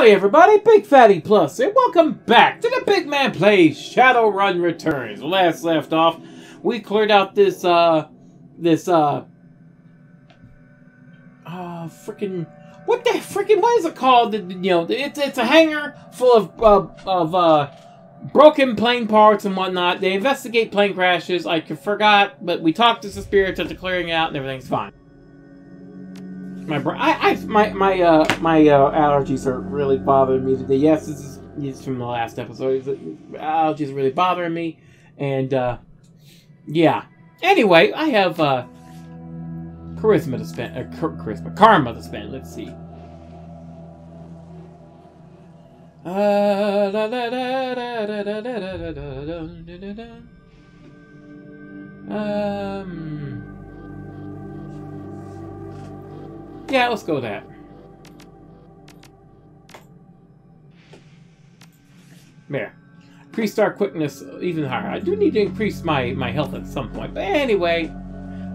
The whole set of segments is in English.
Howdy everybody, Big Fatty Plus, and welcome back to the Big Man Plays Shadowrun Returns. Last left off, we cleared out this, uh, this, uh, uh, freaking, what the freaking, what is it called? You know, it's, it's a hangar full of, uh, of, uh, broken plane parts and whatnot. They investigate plane crashes. I forgot, but we talked to the spirits after clearing out and everything's fine my. I, I my my uh my uh, allergies are really bothering me today. Yes, this is from the last episode. Allergies really bothering me, and uh, yeah. Anyway, I have uh, charisma to spend. Uh, charisma, karma to spend. Let's see. Um. Yeah, let's go with that. There. Increase our quickness even higher. I do need to increase my, my health at some point. But anyway...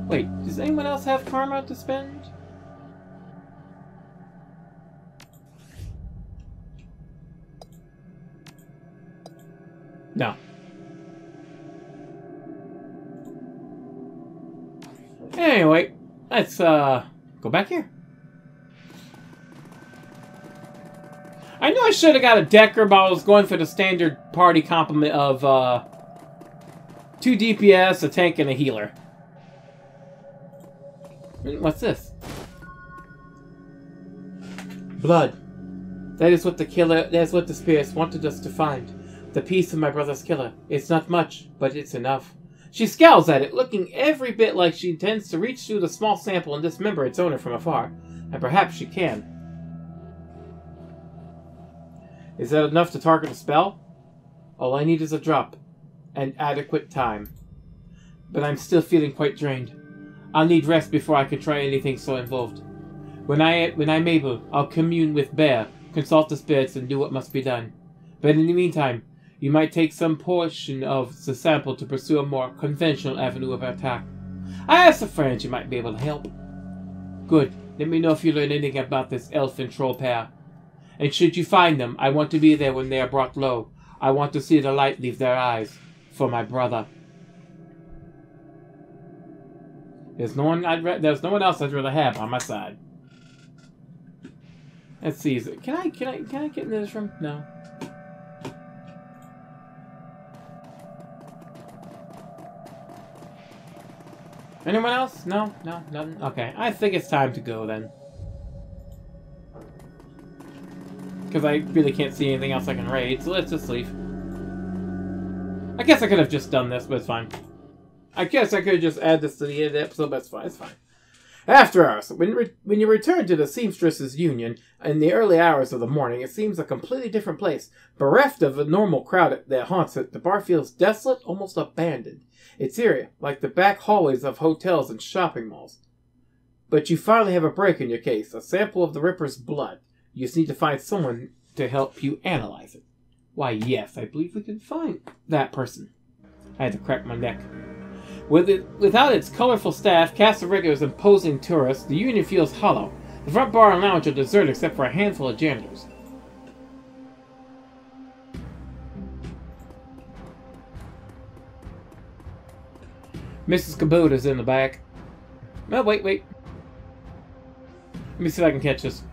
Wait, does anyone else have karma to spend? No. Anyway, let's uh go back here. I knew I should have got a Decker, but I was going for the standard party complement of uh, two DPS, a tank, and a healer. What's this? Blood. That is what the killer, that is what the spirits wanted us to find. The piece of my brother's killer. It's not much, but it's enough. She scowls at it, looking every bit like she intends to reach through the small sample and dismember its owner from afar. And perhaps she can. Is that enough to target a spell? All I need is a drop. And adequate time. But I'm still feeling quite drained. I'll need rest before I can try anything so involved. When I when I'm able, I'll commune with Bear, consult the spirits, and do what must be done. But in the meantime, you might take some portion of the sample to pursue a more conventional avenue of attack. I have some friends you might be able to help. Good. Let me know if you learn anything about this elf and troll pair. And should you find them, I want to be there when they are brought low. I want to see the light leave their eyes. For my brother. There's no one I'd there's no one else I'd rather have on my side. Let's see. It, can I can I can I get into this room? No. Anyone else? No, no, nothing. Okay, I think it's time to go then. Because I really can't see anything else I can raid, so let's just leave. I guess I could have just done this, but it's fine. I guess I could just add this to the end of the episode, but it's fine, it's fine. After hours, when, when you return to the Seamstresses Union in the early hours of the morning, it seems a completely different place. Bereft of the normal crowd that haunts it, the bar feels desolate, almost abandoned. It's eerie, like the back hallways of hotels and shopping malls. But you finally have a break in your case, a sample of the Ripper's blood. You just need to find someone to help you analyze it. Why, yes, I believe we can find that person. I had to crack my neck. With it, without its colorful staff, cast of regulars, imposing tourists, the Union feels hollow. The front bar and lounge are deserted except for a handful of janitors. Mrs. Kabota's in the back. No, wait, wait. Let me see if I can catch this.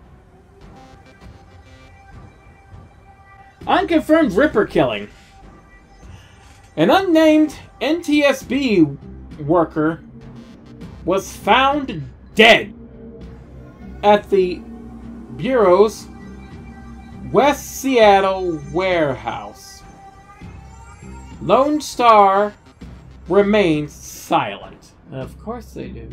Unconfirmed Ripper killing. An unnamed NTSB worker was found dead at the Bureau's West Seattle warehouse. Lone Star remains silent. Of course they do.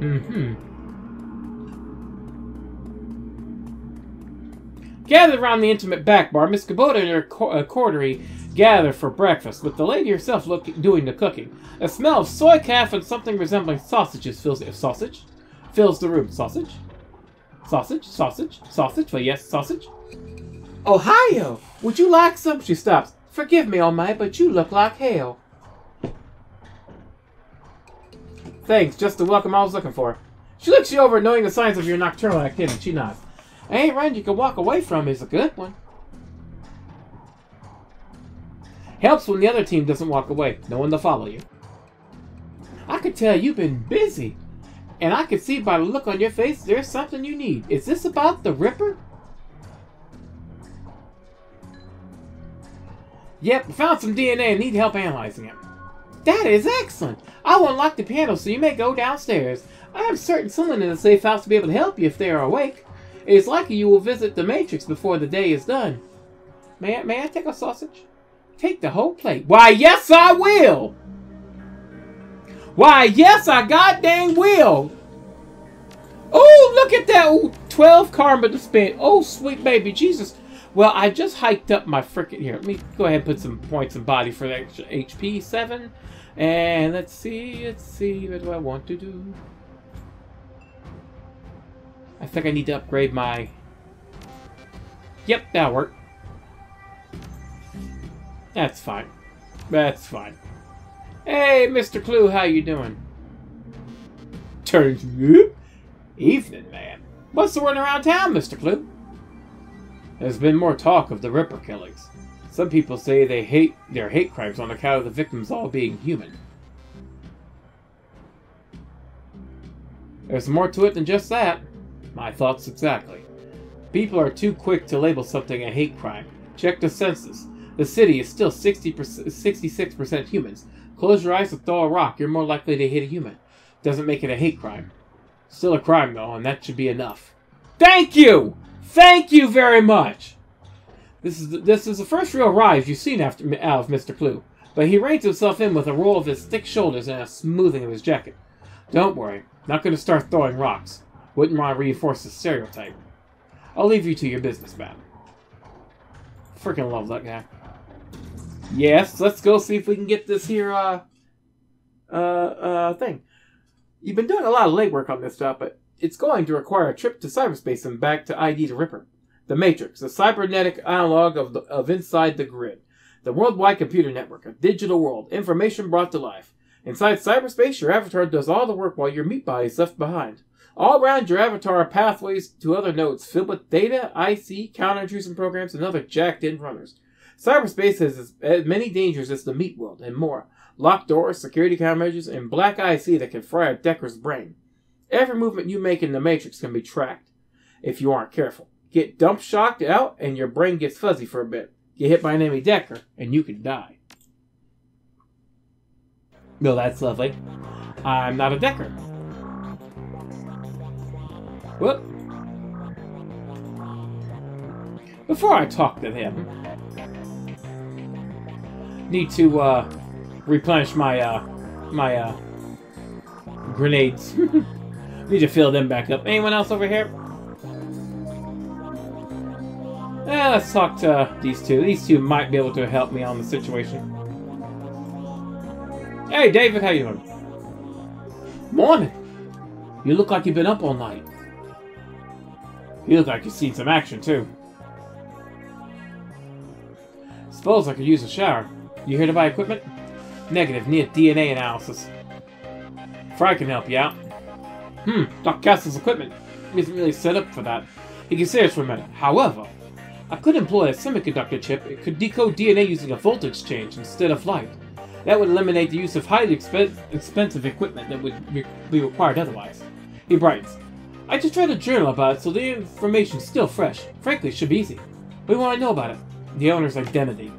Mm-hmm. Gathered around the intimate back bar, Miss Kubota and her co uh, gather for breakfast, with the lady herself look doing the cooking. A smell of soykaf and something resembling sausages fills it. Sausage? Fills the room. Sausage? Sausage? Sausage? Sausage? Well, yes, sausage. Ohio! Would you like some? She stops. Forgive me, oh my, but you look like hell. Thanks, just the welcome I was looking for. She looks you over, knowing the signs of your nocturnal activity. She nods. Ain't run you can walk away from is a good one. Helps when the other team doesn't walk away, no one to follow you. I could tell you've been busy. And I can see by the look on your face there's something you need. Is this about the Ripper? Yep, found some DNA and need help analyzing it. That is excellent. I will unlock the panel so you may go downstairs. I am certain someone in the safe house will be able to help you if they are awake. It is likely you will visit the Matrix before the day is done. May I, may I take a sausage? Take the whole plate. Why, yes, I will! Why, yes, I goddamn will! Oh, look at that! Ooh, 12 karma to spend. Oh, sweet baby Jesus. Well, I just hiked up my freaking... Here, let me go ahead and put some points in body for that HP. 7. And let's see, let's see, what do I want to do? I think I need to upgrade my... Yep, that'll work. That's fine. That's fine. Hey, Mr. Clue, how you doing? Turns Evening, man. What's the word around town, Mr. Clue? There's been more talk of the Ripper killings. Some people say they hate their hate crimes on account of the victims all being human. There's more to it than just that. My thoughts exactly. People are too quick to label something a hate crime. Check the census. The city is still 60 66% humans. Close your eyes and throw a rock, you're more likely to hit a human. Doesn't make it a hate crime. Still a crime, though, and that should be enough. Thank you! Thank you very much! This is the, this is the first real rise you've seen after, out of Mr. Clue, but he reins himself in with a roll of his thick shoulders and a smoothing of his jacket. Don't worry, not going to start throwing rocks. Wouldn't want to reinforce the stereotype. I'll leave you to your business, man. Freaking love that guy. Yes, let's go see if we can get this here, uh, uh, uh, thing. You've been doing a lot of legwork on this stuff, but it's going to require a trip to cyberspace and back to ID Ripper. The Matrix, a cybernetic analog of, the, of Inside the Grid. The worldwide computer network, a digital world, information brought to life. Inside cyberspace, your avatar does all the work while your meat body is left behind. All around your avatar are pathways to other nodes filled with data, IC, counter intrusion programs, and other jacked in runners. Cyberspace has as many dangers as the meat world, and more. Locked doors, security countermeasures, and black IC that can fry a Decker's brain. Every movement you make in the Matrix can be tracked if you aren't careful. Get dump shocked out, and your brain gets fuzzy for a bit. Get hit by an enemy Decker, and you can die. No, that's lovely. I'm not a Decker. Whoop. Before I talk to him, need to uh, replenish my uh, my uh, grenades. need to fill them back up. Anyone else over here? Eh, let's talk to these two. These two might be able to help me on the situation. Hey, David, how you doing? Morning. You look like you've been up all night. You look like you've seen some action, too. Suppose I could use a shower. You here to buy equipment? Negative, need DNA analysis. Fry can help you out. Hmm, Dr. Castle's equipment isn't really set up for that. He considers for a minute. However, I could employ a semiconductor chip. It could decode DNA using a voltage change instead of light. That would eliminate the use of highly exp expensive equipment that would be required otherwise. He brightens. I just read a journal about it, so the information's still fresh. Frankly, it should be easy. We want to know about it. The owner's identity.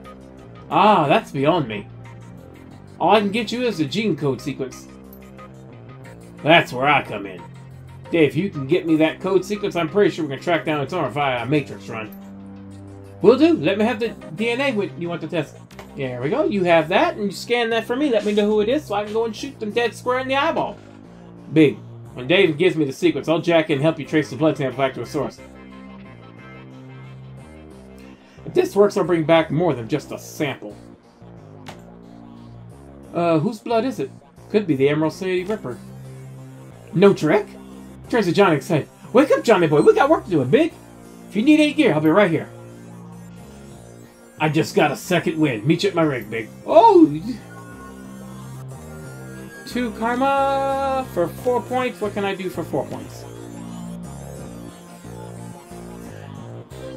Ah, that's beyond me. All I can get you is a gene code sequence. That's where I come in. Dave, if you can get me that code sequence, I'm pretty sure we can track down its owner via a matrix run. Will do. Let me have the DNA you want to test. There we go. You have that, and you scan that for me. Let me know who it is so I can go and shoot them dead square in the eyeball. Big. When Dave gives me the sequence, I'll jack in and help you trace the blood sample back to a source. If this works, I'll bring back more than just a sample. Uh, whose blood is it? Could be the Emerald City Ripper. No trick? Turns to Johnny excited. Wake up, Johnny boy. We got work to do, big. If you need any gear, I'll be right here. I just got a second wind. Meet you at my rig, big. Oh! Two karma for four points. What can I do for four points?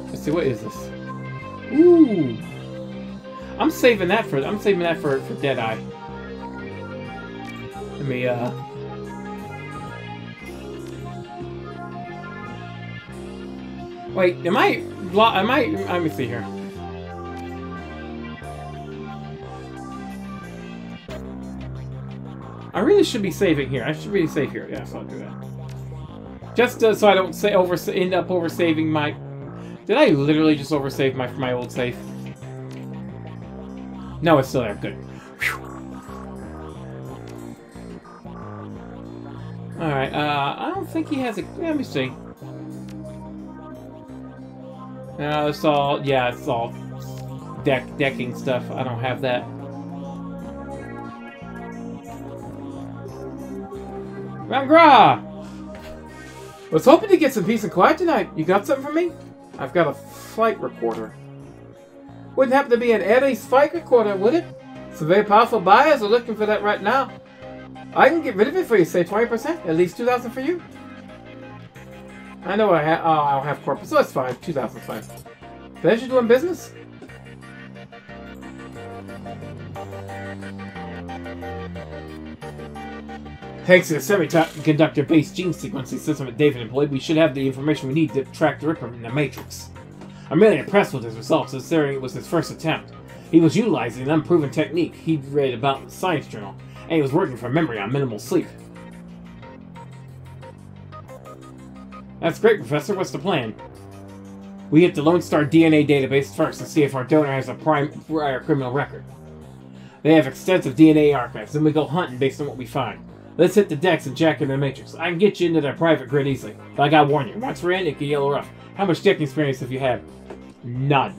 Let's see, what is this? Ooh. I'm saving that for I'm saving that for, for Deadeye. Let me uh Wait, am I am I let me see here. I really should be saving here. I should really save here. Yeah, so I'll do that. Just uh, so I don't say over end up over saving my. Did I literally just over save my my old save? No, it's still there. Good. Alright, uh, I don't think he has a... Let me see. No, it's all... Yeah, it's all deck decking stuff. I don't have that. Rangra! Was hoping to get some peace and quiet tonight. You got something for me? I've got a flight recorder. Wouldn't happen to be an Ares flight recorder, would it? Some very powerful buyers are looking for that right now. I can get rid of it for you, say 20%, at least 2000 for you. I know I, ha oh, I don't have corporate, so that's fine. 2000 fine. Pleasure doing business? Thanks to the semiconductor-based gene sequencing system that David employed, we should have the information we need to track the Ripper in the Matrix. I'm really impressed with his results, considering it was his first attempt. He was utilizing an unproven technique he'd read about in the Science Journal, and he was working from memory on minimal sleep. That's great, Professor. What's the plan? We hit the Lone Star DNA database first and see if our donor has a prior criminal record. They have extensive DNA archives, and we go hunting based on what we find. Let's hit the decks and jack in the Matrix. I can get you into their private grid easily, but I gotta warn you, once we're in, it can yellow rough. How much deck experience have you had? None.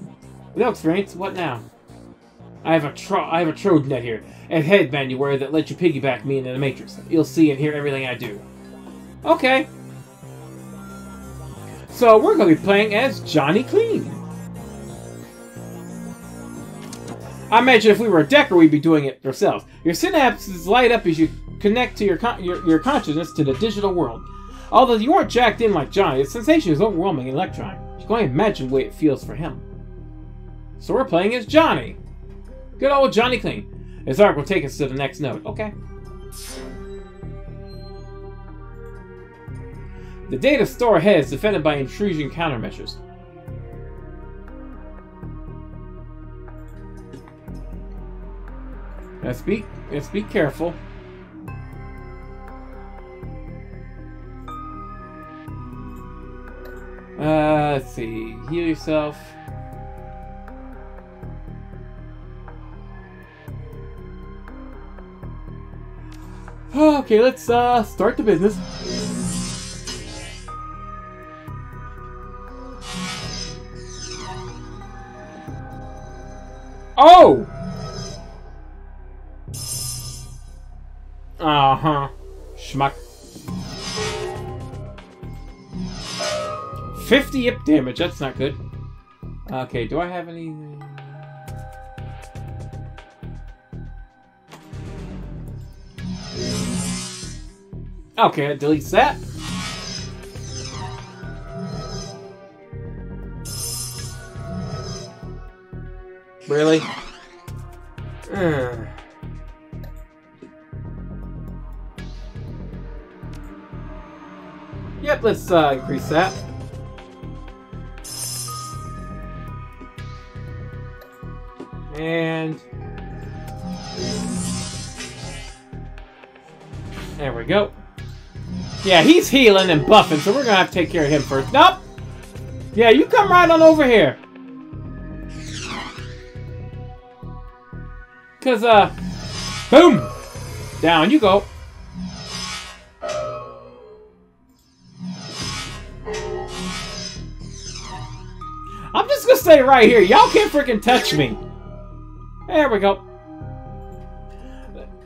No experience? What now? I have a tro I have a Trode net here, a headband you wear that lets you piggyback me into the Matrix. You'll see and hear everything I do. Okay. So we're to be playing as Johnny Clean. I imagine if we were a Decker, we'd be doing it ourselves. Your synapses light up as you connect to your, your, your consciousness to the digital world. Although you aren't jacked in like Johnny, the sensation is overwhelming and electrifying. You can only imagine the way it feels for him. So we're playing as Johnny. Good old Johnny Clean. His arc will take us to the next note. Okay. The data store ahead is defended by intrusion countermeasures. Let's be let's be careful. Uh, let's see. Heal yourself. Okay, let's uh, start the business. 50 ip damage, that's not good. Okay, do I have any... Okay, it deletes that. Really? Uh. Yep, let's uh, increase that. And... There we go. Yeah, he's healing and buffing, so we're gonna have to take care of him first. Nope! Yeah, you come right on over here. Cause, uh... Boom! Down you go. I'm just gonna stay right here. Y'all can't freaking touch me. There we go.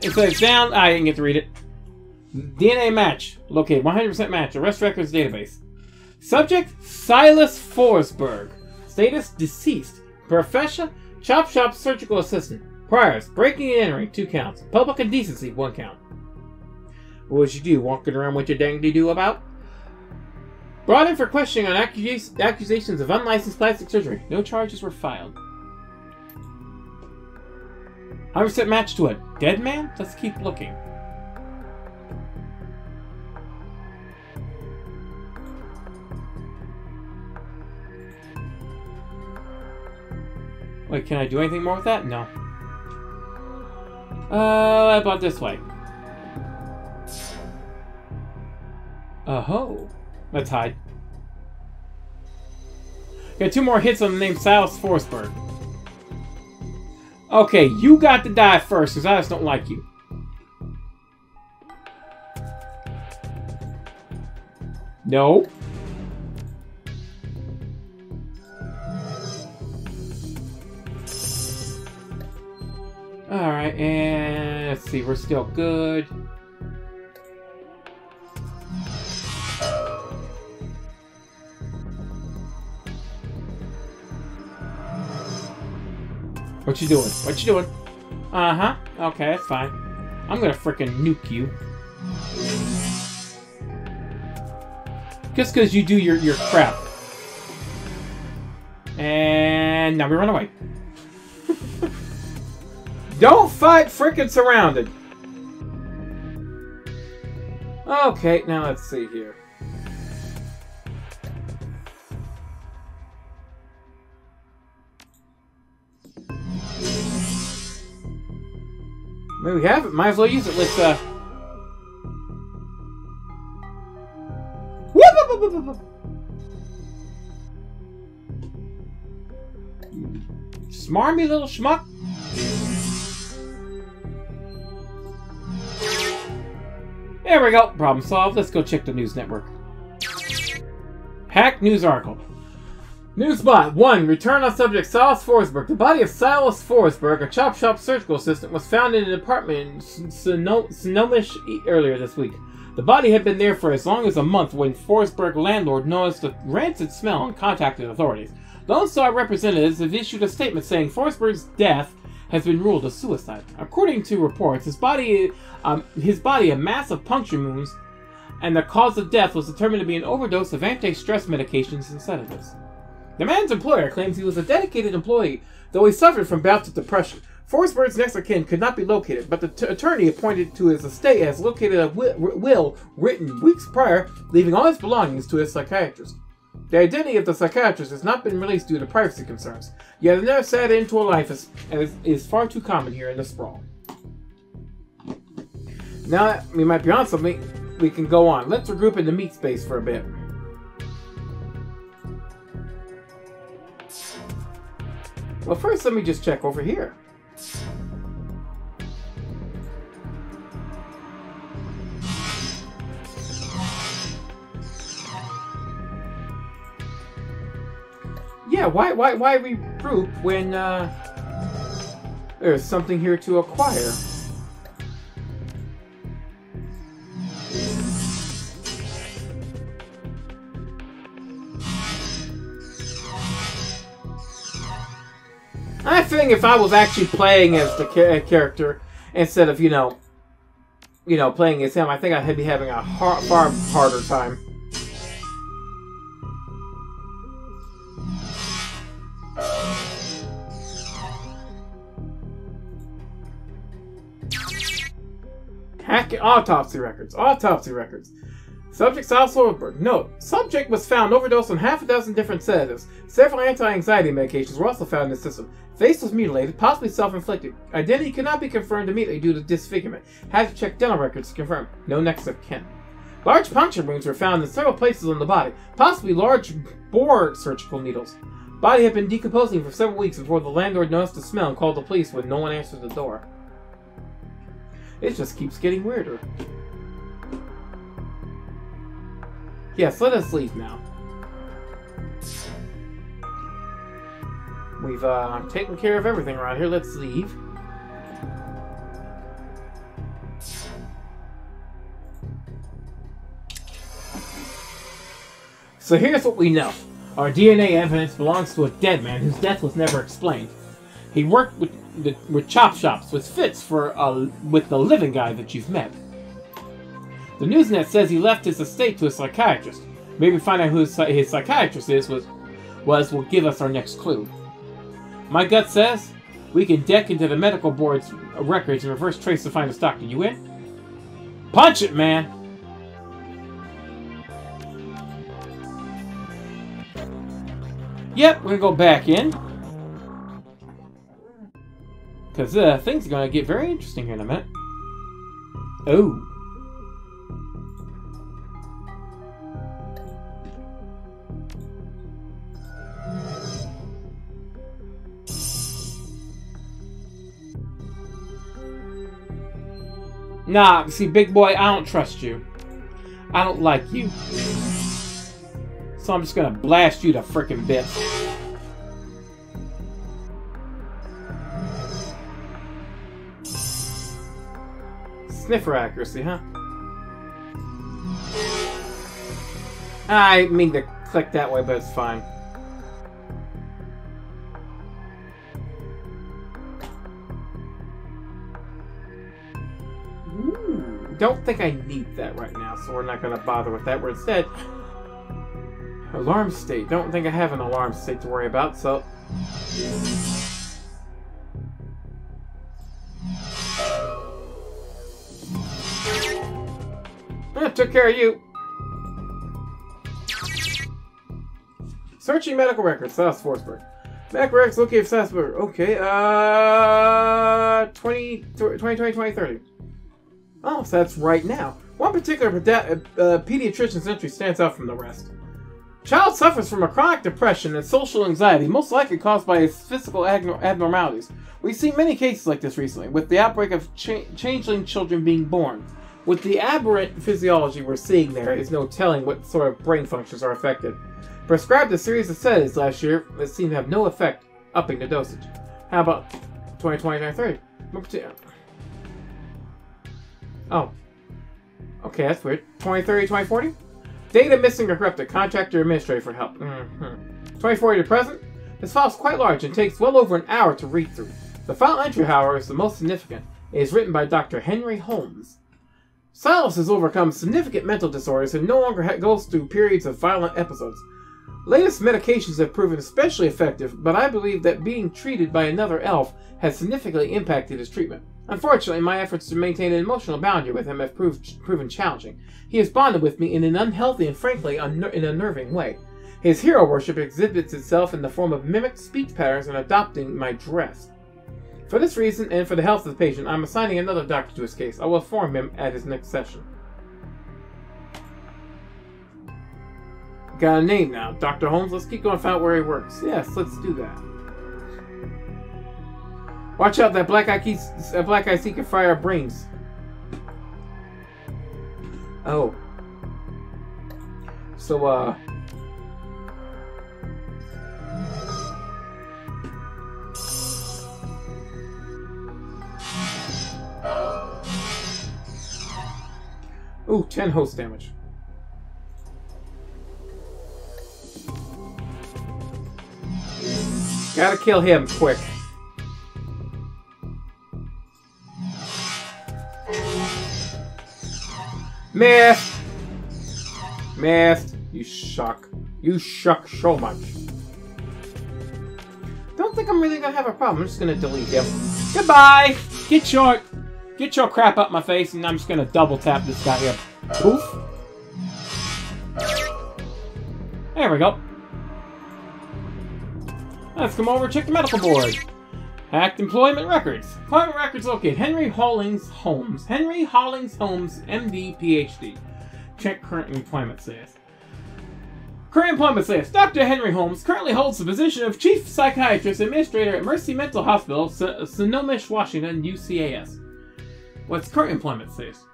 It says down. I didn't get to read it. DNA match. Located 100% match. Arrest records database. Subject Silas Forsberg. Status deceased. Profession Chop shop surgical assistant. Priors breaking and entering two counts. Public indecency one count. What would you do? Walking around with your dangly do about? Brought in for questioning on accus accusations of unlicensed plastic surgery. No charges were filed. 100% match to a dead man? Let's keep looking. Wait, can I do anything more with that? No. Uh, about this way? Oh, let's hide. Got two more hits on the name Silas Forsberg. Okay, you got to die first, because I just don't like you. No. Alright, and let's see, we're still good. What you doing? What you doing? Uh-huh. Okay, that's fine. I'm gonna fricking nuke you. Just because you do your, your crap. And now we run away. Don't fight frickin' surrounded! Okay, now let's see here. Maybe we have it. Might as well use it. Let's, uh... Smarmy little schmuck. There we go. Problem solved. Let's go check the news network. Hack news article. Newsbot 1. Return on subject Silas Forsberg. The body of Silas Forsberg, a chop shop surgical assistant, was found in an apartment in Snohomish earlier this week. The body had been there for as long as a month when Forsberg landlord noticed a rancid smell and contacted authorities. Lone Star representatives have issued a statement saying Forsberg's death has been ruled a suicide. According to reports, his body, um, his body had massive puncture wounds, and the cause of death was determined to be an overdose of anti-stress medications and sedatives. The man's employer claims he was a dedicated employee, though he suffered from bouts of depression. Forsberg's next of kin could not be located, but the attorney appointed to his estate has located a wi- will written weeks prior, leaving all his belongings to his psychiatrist. The identity of the psychiatrist has not been released due to privacy concerns, yet another sad end to a life is, is, is far too common here in the sprawl. Now we might be on something, we can go on. Let's regroup in the meat space for a bit. Well, first let me just check over here. Yeah, why why why regroup when uh, there's something here to acquire? I think if I was actually playing as the character instead of you know, you know, playing as him, I think I'd be having a hard, far harder time. Hack autopsy records. Autopsy records. Subject Silas Forsberg. Note, subject was found overdosed on half a dozen different sedatives. Several anti-anxiety medications were also found in the system. Face was mutilated, possibly self-inflicted. Identity could not be confirmed immediately due to disfigurement. Had to check dental records to confirm. No next of kin. Large puncture wounds were found in several places on the body, possibly large bore surgical needles. Body had been decomposing for several weeks before the landlord noticed the smell and called the police when no one answered the door. It just keeps getting weirder. Yes, let us leave now. We've uh, taken care of everything around here. Let's leave. So here's what we know. Our DNA evidence belongs to a dead man whose death was never explained. He worked with, with chop shops with Fitz for uh, with the living guy that you've met. The Newsnet says he left his estate to a psychiatrist. Maybe find out who his, psychiatrist is was, was will give us our next clue. My gut says we can deck into the medical board's records and reverse trace to find this doctor. You in? Punch it, man! Yep, we're gonna go back in. Because uh, things are gonna get very interesting here in a minute. Oh. Nah, see, big boy, I don't trust you. I don't like you. So I'm just gonna blast you to frickin' bits. Sniffer accuracy, huh? I mean to click that way, but it's fine. Don't think I need that right now, so we're not going to bother with that. We're instead... Alarm state. Don't think I have an alarm state to worry about, so... I took care of you. Searching medical records, Silas Forsberg. Medical records located Southburg. Okay, uh... 20, 20, 20, 2030. Oh, so that's right now. One particular uh, pediatrician's entry stands out from the rest. Child suffers from a chronic depression and social anxiety, most likely caused by his physical abnormalities. We've seen many cases like this recently, with the outbreak of cha changeling children being born. With the aberrant physiology we're seeing there is no telling what sort of brain functions are affected. Prescribed a series of sedatives last year that seem to have no effect, upping the dosage. How about 2020 30? Oh. Okay, that's weird. 2030, 2040? Data missing or corrupted. Contact your administrator for help. Mm -hmm. 2040 to present? This file is quite large and takes well over an hour to read through. The file entry, however, is the most significant. It is written by Dr. Henry Holmes. Silas has overcome significant mental disorders and no longer goes through periods of violent episodes. Latest medications have proven especially effective, but I believe that being treated by another elf has significantly impacted his treatment. Unfortunately, my efforts to maintain an emotional boundary with him have proved, proven challenging. He has bonded with me in an unhealthy and frankly unner an unnerving way. His hero worship exhibits itself in the form of mimicked speech patterns and adopting my dress. For this reason, and for the health of the patient, I'm assigning another doctor to his case. I will inform him at his next session. Got a name now. Dr. Holmes, let's keep going find out where he works. Yes, let's do that. Watch out, that black IC keeps, that black IC seeker fire brings. Oh. So, uh... Ooh, 10 host damage. Gotta kill him quick. Missed! Missed! You suck. You suck so much. Don't think I'm really gonna have a problem. I'm just gonna delete him. Goodbye! Get your get your crap up my face and I'm just gonna double tap this guy here. Poof. There we go. Let's come over and check the medical board. Hacked employment records. Employment records located Henry Hollings Holmes. Henry Hollings Holmes, MD, PhD. Check current employment status. Current employment status. Dr. Henry Holmes currently holds the position of Chief Psychiatrist Administrator at Mercy Mental Hospital, Snohomish, Washington, UCAS. What's current employment status?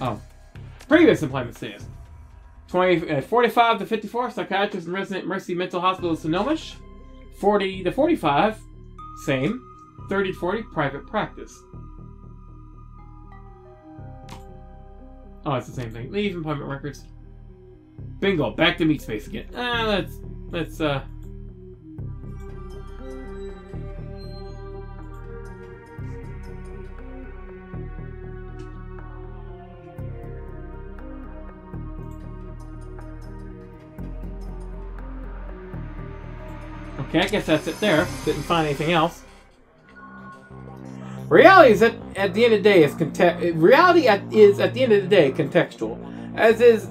Oh. Previous employment status. 20, uh, 45 to 54, Psychiatrist and Resident Mercy Mental Hospital, Snohomish. 40 to 45, same. 30 to 40, private practice. Oh, it's the same thing. Leave employment records. Bingo, back to meat space again. Ah, let's, let's, uh... Okay, I guess that's it there. Didn't find anything else. Reality is at, at the end of the day is context. Reality at, is at the end of the day contextual, as is,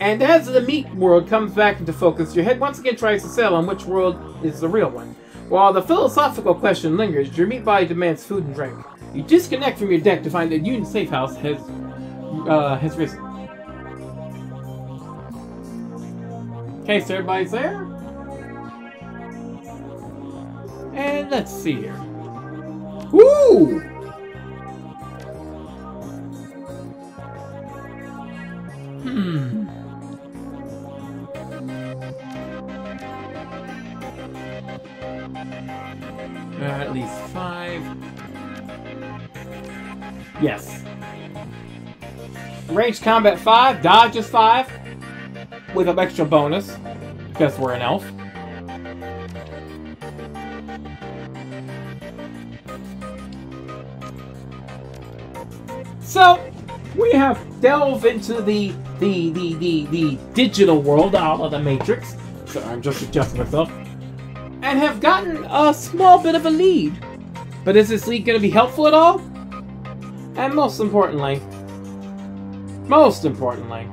and as the meat world comes back into focus, your head once again tries to settle on which world is the real one. While the philosophical question lingers, your meat body demands food and drink. You disconnect from your deck to find that Union Safe House has uh, has risen. Okay, so everybody's there. And let's see here. Woo! Hmm. Uh, at least five. Yes. Range combat five, dodge is five, with an extra bonus, because we're an elf. So, we have delved into the the the the, the digital world out of the Matrix. So I'm just adjusting myself. And have gotten a small bit of a lead. But is this lead going to be helpful at all? And most importantly, most importantly,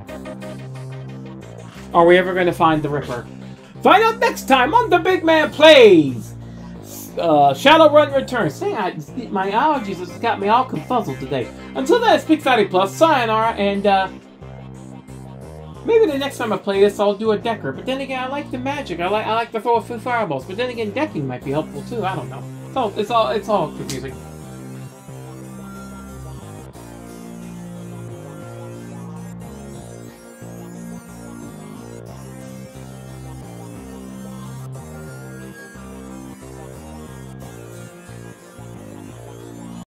are we ever going to find the Ripper? Find out next time on The Big Man Plays! Uh, Shadowrun returns. Dang, I, my allergies has got me all confuzzled today. Until then, it's Fatty Plus, sayonara, and uh, maybe the next time I play this, I'll do a decker. But then again, I like the magic. I like I like to throw a few fireballs. But then again, decking might be helpful too. I don't know. So it's all it's all confusing.